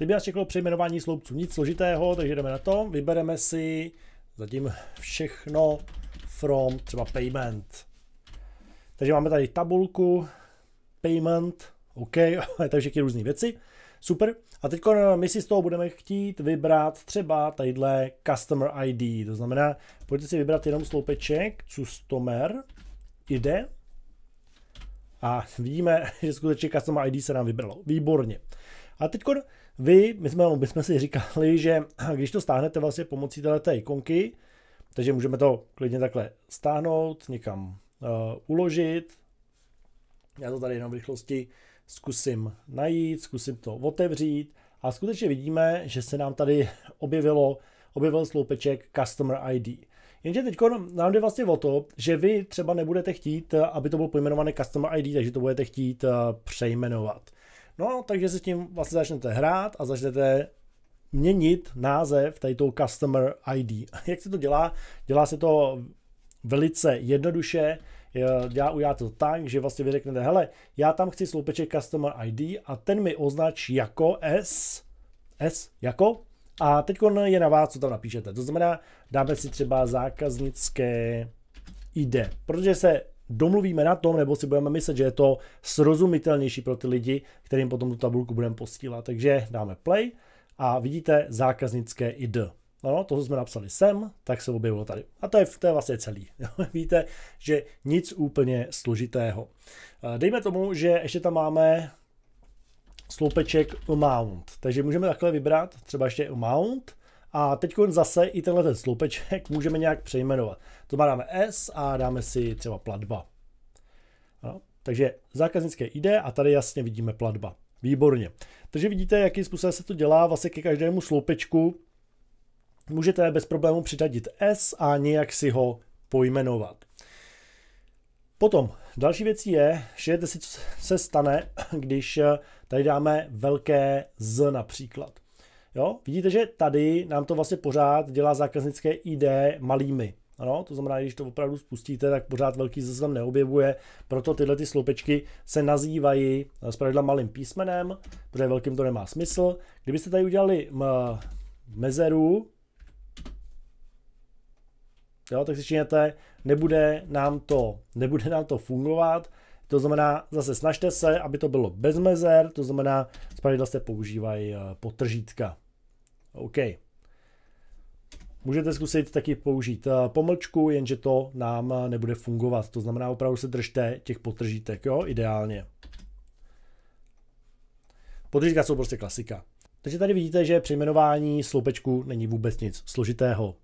Teď by nás čekalo přejmenování sloupců, nic složitého, takže jdeme na to, vybereme si zatím všechno from třeba payment. Takže máme tady tabulku, payment, OK, tady všechny různé věci. Super. A teď my si z toho budeme chtít vybrat třeba tadyhle Customer ID. To znamená, pojďte si vybrat jenom sloupeček Customer, jde. A vidíme, že skutečně Customer ID se nám vybralo. Výborně. A teď vy, my jsme, my jsme si říkali, že když to stáhnete vlastně pomocí této ikonky, takže můžeme to klidně takhle stáhnout, někam uh, uložit. Já to tady jenom v rychlosti zkusím najít, zkusím to otevřít a skutečně vidíme, že se nám tady objevilo, objevil sloupeček Customer ID. Jenže teď nám jde vlastně o to, že vy třeba nebudete chtít, aby to bylo pojmenované Customer ID, takže to budete chtít eh, přejmenovat. No, takže se s tím vlastně začnete hrát a začnete měnit název tady toho Customer ID. Jak se to dělá? Dělá se to velice jednoduše já udělá to tak, že vlastně vy řeknete, hele, já tam chci sloupeček Customer ID a ten mi označ jako S, S jako, a teď je na vás, co tam napíšete. To znamená, dáme si třeba zákaznické ID, protože se domluvíme na tom, nebo si budeme myslet, že je to srozumitelnější pro ty lidi, kterým potom tu tabulku budeme posílat. Takže dáme play a vidíte zákaznické ID. No, to, co jsme napsali sem, tak se objevilo tady. A to je, to je vlastně celý. Víte, že nic úplně složitého. Dejme tomu, že ještě tam máme sloupeček amount. Takže můžeme takhle vybrat třeba ještě amount a teď zase i tenhle ten sloupeček můžeme nějak přejmenovat. To dáme S a dáme si třeba platba. No, takže zákaznické ID a tady jasně vidíme platba. Výborně. Takže vidíte, jakým způsobem se to dělá vlastně ke každému sloupečku můžete bez problému přidadit S a nějak si ho pojmenovat. Potom další věcí je, že si, co se stane, když tady dáme velké Z například. Jo? Vidíte, že tady nám to vlastně pořád dělá zákaznické ID malými. Ano, to znamená, když to opravdu spustíte, tak pořád velký Z tam neobjevuje, proto tyhle ty sloupečky se nazývají z pravidla malým písmenem, protože velkým to nemá smysl. Kdybyste tady udělali mezeru, Jo, tak si všimněte, nebude nám to, nebude nám to fungovat, to znamená, zase snažte se, aby to bylo bez mezer, to znamená, zpravidla se používají eh, potržítka. OK. Můžete zkusit taky použít eh, pomlčku, jenže to nám eh, nebude fungovat. To znamená, opravdu se držte těch potržítek, jo, ideálně. Potržítka jsou prostě klasika. Takže tady vidíte, že při jmenování sloupečku není vůbec nic složitého.